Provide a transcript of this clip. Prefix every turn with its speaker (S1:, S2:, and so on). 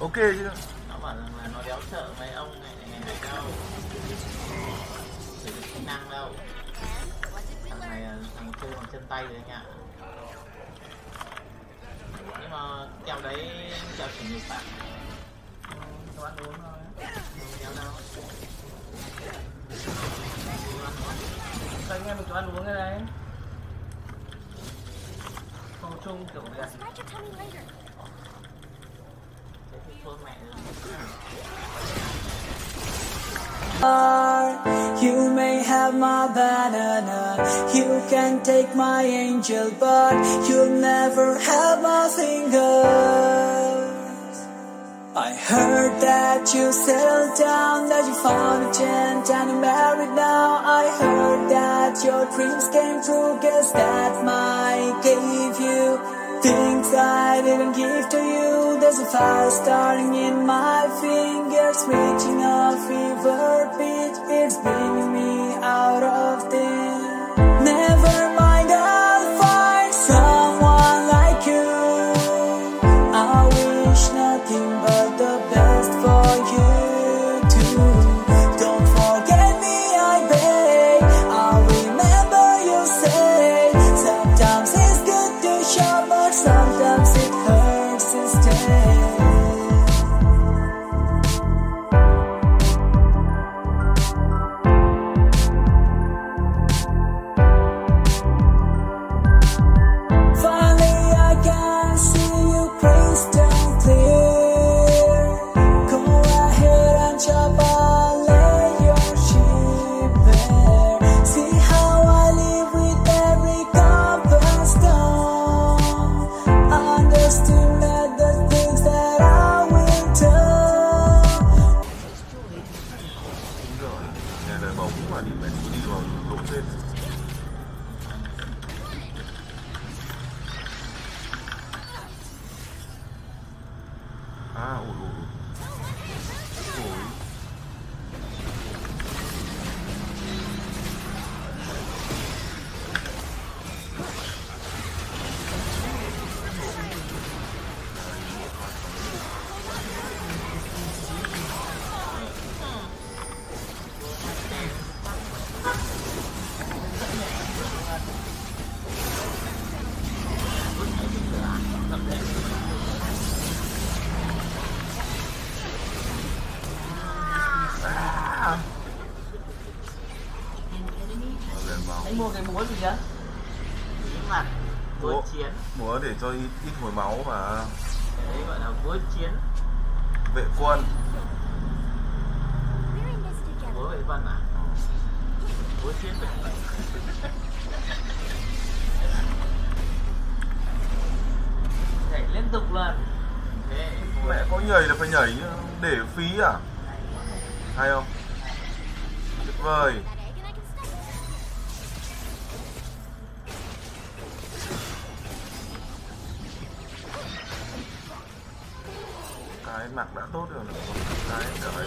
S1: ok chứ.
S2: Nó bảo rằng là nó đéo sợ mấy ông này này này đâu. Sử dụng kỹ năng đâu. Thằng này là thằng chơi bằng chân tay rồi anh ạ. Nhưng mà kèo đấy kèo chỉ nhiều bạn. Cho ăn uống thôi. Kèo đâu
S3: Sao anh em mình cho ăn uống cái đấy Không chung kiểu này
S4: You may have my banana, you can take my angel, but you'll never have my fingers. I heard that you settled down, that you found a gent and you're married now. I heard that your dreams came true, guess that might gave you things I didn't give to you. There's a fire starting in my fingers, reaching a fever pitch. It's bringing
S1: mà đi mẹ cứ
S3: Anh mua cái búa gì á?
S2: bí mật
S1: Ủa?
S2: búa chiến.
S1: Búa để cho ít, ít hồi máu mà.
S2: Đấy gọi là búa chiến.
S1: Vệ quân.
S2: Búa vệ vân à? Búa chiến vệ vân
S3: Nhảy liên tục luôn.
S1: Mẹ có nhảy là phải nhảy để phí à? Hay không vời. Cái mặt đã tốt rồi. Còn cái. đợi